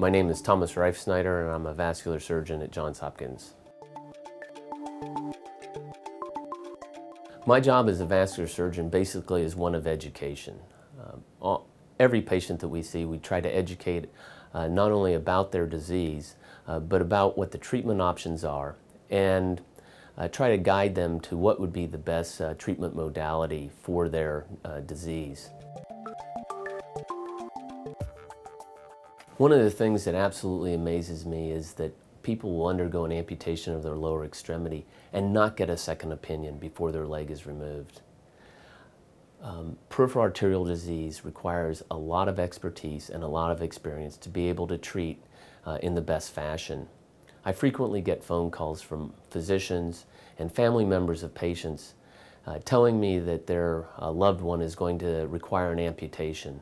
My name is Thomas Reifsnyder and I'm a vascular surgeon at Johns Hopkins. My job as a vascular surgeon basically is one of education. Um, all, every patient that we see, we try to educate uh, not only about their disease, uh, but about what the treatment options are and uh, try to guide them to what would be the best uh, treatment modality for their uh, disease. One of the things that absolutely amazes me is that people will undergo an amputation of their lower extremity and not get a second opinion before their leg is removed. Um, peripheral arterial disease requires a lot of expertise and a lot of experience to be able to treat uh, in the best fashion. I frequently get phone calls from physicians and family members of patients uh, telling me that their uh, loved one is going to require an amputation.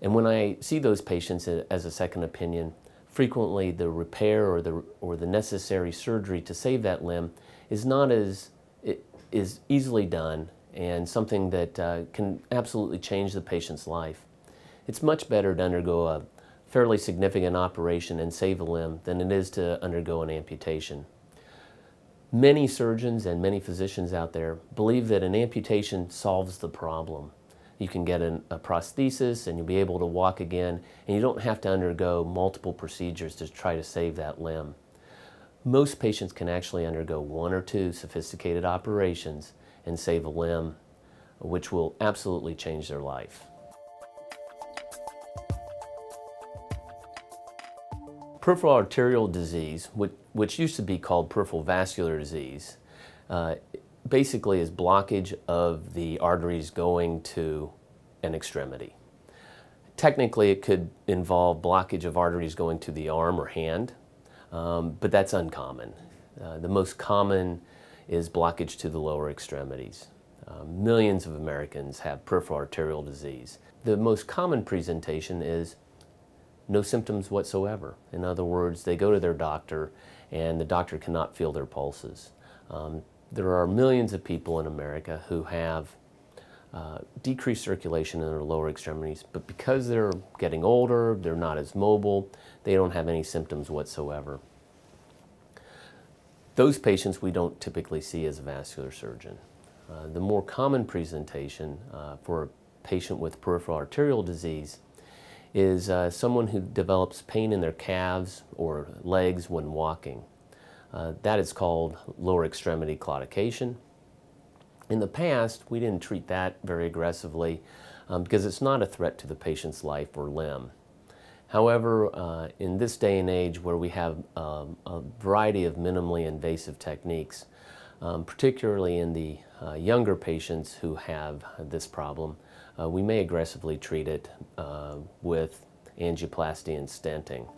And when I see those patients as a second opinion, frequently the repair or the, or the necessary surgery to save that limb is not as is easily done and something that uh, can absolutely change the patient's life. It's much better to undergo a fairly significant operation and save a limb than it is to undergo an amputation. Many surgeons and many physicians out there believe that an amputation solves the problem. You can get an, a prosthesis and you'll be able to walk again and you don't have to undergo multiple procedures to try to save that limb. Most patients can actually undergo one or two sophisticated operations and save a limb, which will absolutely change their life. Peripheral arterial disease, which, used to be called peripheral vascular disease, uh, basically is blockage of the arteries going to an extremity. Technically, it could involve blockage of arteries going to the arm or hand, um, but that's uncommon. Uh, the most common is blockage to the lower extremities. Uh, millions of Americans have peripheral arterial disease. The most common presentation is no symptoms whatsoever. In other words, they go to their doctor and the doctor cannot feel their pulses. Um, there are millions of people in America who have uh, decreased circulation in their lower extremities, but because they're getting older, they're not as mobile, they don't have any symptoms whatsoever. Those patients we don't typically see as a vascular surgeon. Uh, the more common presentation uh, for a patient with peripheral arterial disease is uh, someone who develops pain in their calves or legs when walking. Uh, that is called lower extremity claudication. In the past, we didn't treat that very aggressively um, because it's not a threat to the patient's life or limb. However, uh, in this day and age where we have um, a variety of minimally invasive techniques, um, particularly in the uh, younger patients who have this problem, uh, we may aggressively treat it uh, with angioplasty and stenting.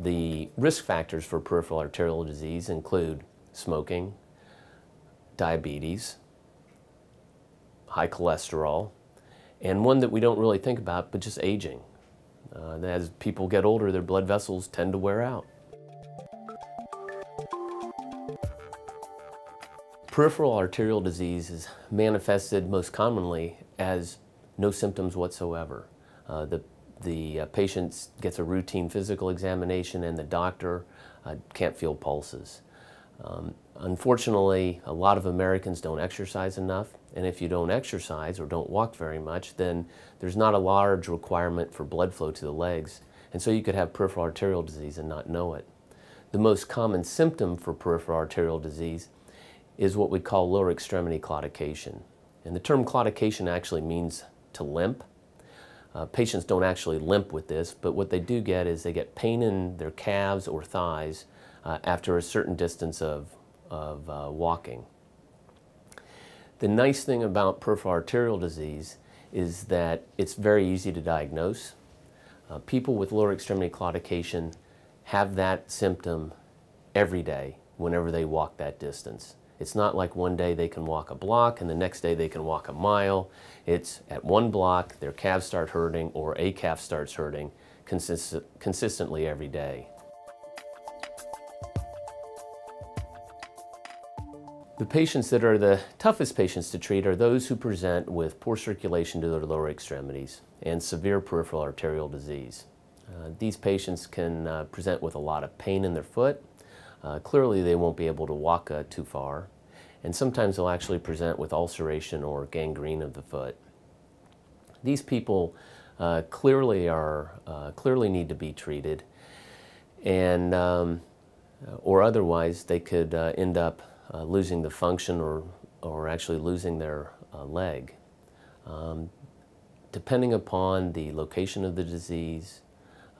The risk factors for peripheral arterial disease include smoking, diabetes, high cholesterol, and one that we don't really think about, but just aging. Uh, as people get older, their blood vessels tend to wear out. Peripheral arterial disease is manifested most commonly as no symptoms whatsoever. Uh, the the uh, patient gets a routine physical examination and the doctor uh, can't feel pulses. Um, unfortunately, a lot of Americans don't exercise enough, and if you don't exercise or don't walk very much, then there's not a large requirement for blood flow to the legs, and so you could have peripheral arterial disease and not know it. The most common symptom for peripheral arterial disease is what we call lower extremity claudication. And the term claudication actually means to limp, uh, patients don't actually limp with this, but what they do get is they get pain in their calves or thighs uh, after a certain distance of, of uh, walking. The nice thing about peripheral arterial disease is that it's very easy to diagnose. Uh, people with lower extremity claudication have that symptom every day whenever they walk that distance. It's not like one day they can walk a block and the next day they can walk a mile. It's at one block, their calves start hurting or a calf starts hurting consist consistently every day. The patients that are the toughest patients to treat are those who present with poor circulation to their lower extremities and severe peripheral arterial disease. Uh, these patients can uh, present with a lot of pain in their foot. Uh, clearly they won't be able to walk uh, too far and sometimes they'll actually present with ulceration or gangrene of the foot. These people uh, clearly are uh, clearly need to be treated and um, or otherwise they could end up uh, losing the function or, or actually losing their uh, leg. Um, depending upon the location of the disease,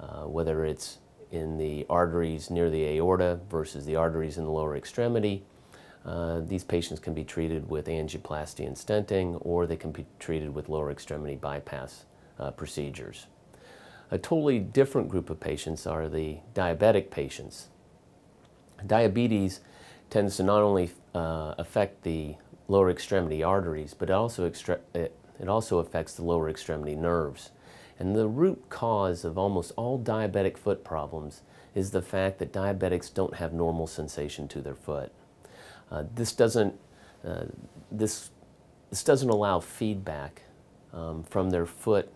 uh, whether it's in the arteries near the aorta versus the arteries in the lower extremity, uh, these patients can be treated with angioplasty and stenting, or they can be treated with lower extremity bypass uh, procedures. A totally different group of patients are the diabetic patients. Diabetes tends to not only uh, affect the lower extremity arteries, but it also, it, it also affects the lower extremity nerves. And the root cause of almost all diabetic foot problems is the fact that diabetics don't have normal sensation to their foot. Uh, this doesn't uh, this this doesn't allow feedback um, from their foot,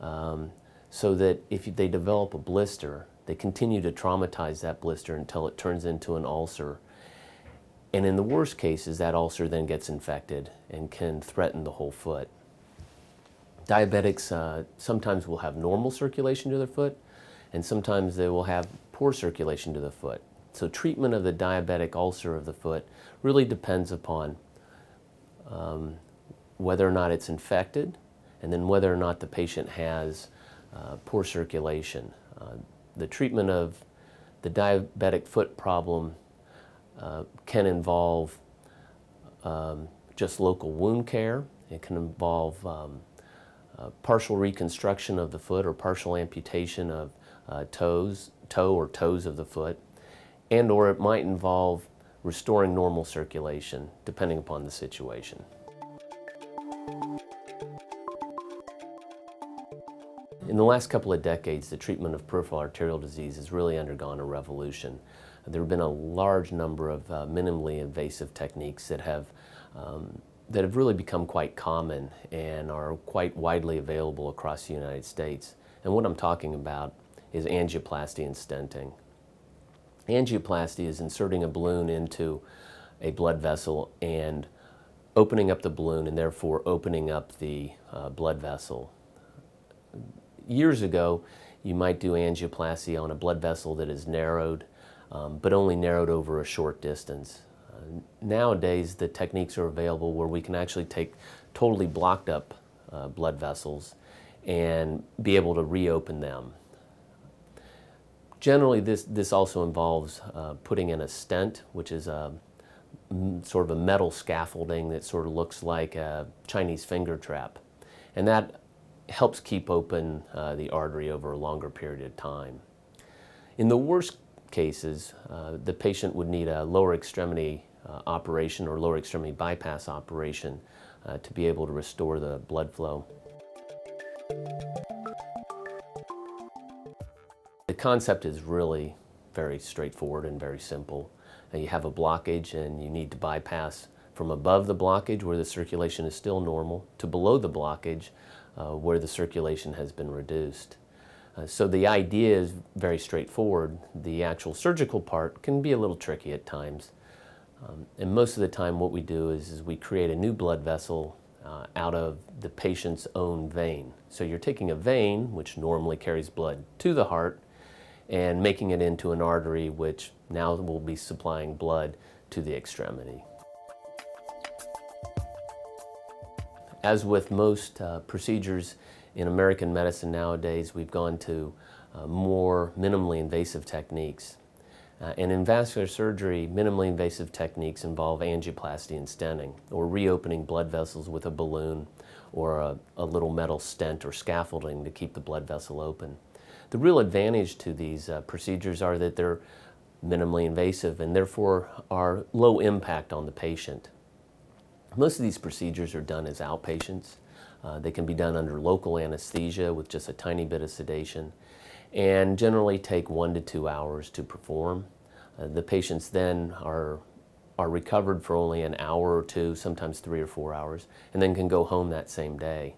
um, so that if they develop a blister, they continue to traumatize that blister until it turns into an ulcer and in the worst cases, that ulcer then gets infected and can threaten the whole foot. Diabetics uh, sometimes will have normal circulation to their foot, and sometimes they will have poor circulation to the foot. So treatment of the diabetic ulcer of the foot really depends upon um, whether or not it's infected, and then whether or not the patient has uh, poor circulation. Uh, the treatment of the diabetic foot problem uh, can involve um, just local wound care. It can involve um, uh, partial reconstruction of the foot or partial amputation of uh, toes, toe or toes of the foot, and or it might involve restoring normal circulation depending upon the situation. In the last couple of decades, the treatment of peripheral arterial disease has really undergone a revolution. There have been a large number of uh, minimally invasive techniques that have um, that have really become quite common and are quite widely available across the United States. And what I'm talking about is angioplasty and stenting. Angioplasty is inserting a balloon into a blood vessel and opening up the balloon and therefore opening up the uh, blood vessel. Years ago, you might do angioplasty on a blood vessel that is narrowed um, but only narrowed over a short distance. Nowadays, the techniques are available where we can actually take totally blocked up uh, blood vessels and be able to reopen them. Generally, this, this also involves uh, putting in a stent, which is a sort of a metal scaffolding that sort of looks like a Chinese finger trap. And that helps keep open uh, the artery over a longer period of time. In the worst cases, uh, the patient would need a lower extremity uh, operation or lower extremity bypass operation uh, to be able to restore the blood flow. The concept is really very straightforward and very simple. Uh, you have a blockage and you need to bypass from above the blockage where the circulation is still normal to below the blockage uh, where the circulation has been reduced. Uh, so the idea is very straightforward. The actual surgical part can be a little tricky at times. Um, and most of the time what we do is, is we create a new blood vessel uh, out of the patient's own vein. So you're taking a vein, which normally carries blood to the heart, and making it into an artery which now will be supplying blood to the extremity. As with most uh, procedures in American medicine nowadays, we've gone to uh, more minimally invasive techniques. Uh, and in vascular surgery, minimally invasive techniques involve angioplasty and stenting, or reopening blood vessels with a balloon or a, a, little metal stent or scaffolding to keep the blood vessel open. The real advantage to these uh, procedures are that they're minimally invasive and therefore are low impact on the patient. Most of these procedures are done as outpatients. Uh, they can be done under local anesthesia with just a tiny bit of sedation and generally take one to two hours to perform. Uh, the patients then are are recovered for only an hour or two, sometimes three or four hours, and then can go home that same day.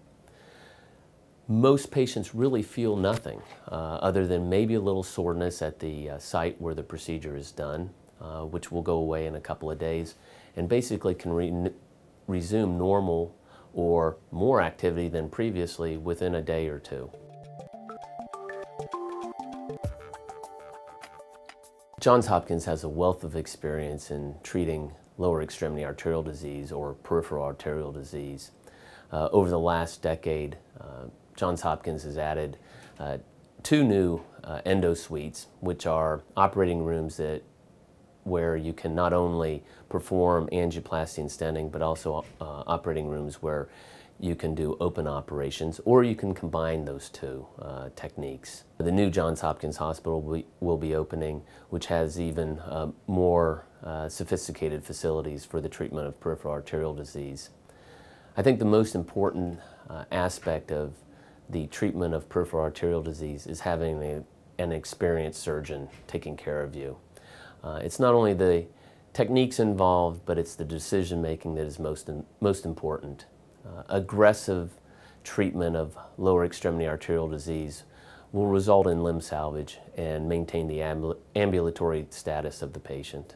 Most patients really feel nothing uh, other than maybe a little soreness at the uh, site where the procedure is done, uh, which will go away in a couple of days, and basically can re resume normal or more activity than previously within a day or two. Johns Hopkins has a wealth of experience in treating lower extremity arterial disease or peripheral arterial disease. Uh, over the last decade, uh, Johns Hopkins has added uh, two new uh, endo suites, which are operating rooms that where you can not only perform angioplasty and stenting, but also uh, operating rooms where you can do open operations, or you can combine those two uh, techniques. The new Johns Hopkins Hospital will be, will be opening, which has even uh, more uh, sophisticated facilities for the treatment of peripheral arterial disease. I think the most important uh, aspect of the treatment of peripheral arterial disease is having a, an experienced surgeon taking care of you. Uh, it's not only the techniques involved, but it's the decision making that is most, in, most important uh, aggressive treatment of lower extremity arterial disease will result in limb salvage and maintain the ambulatory status of the patient.